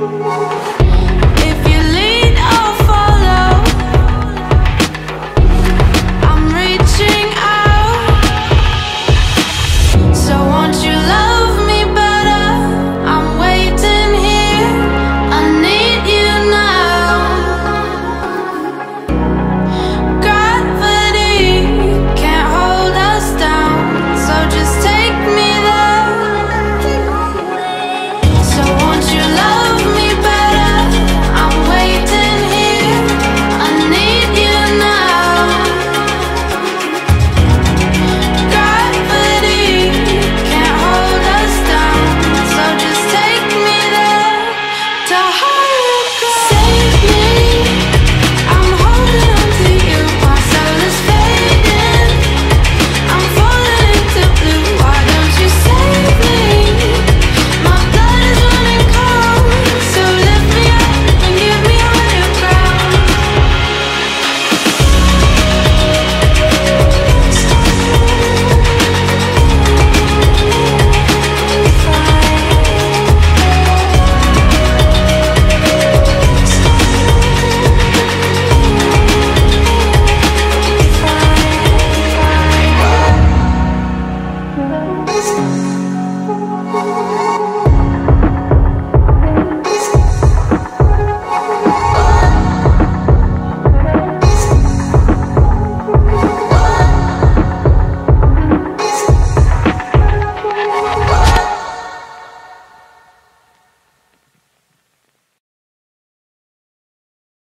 不能。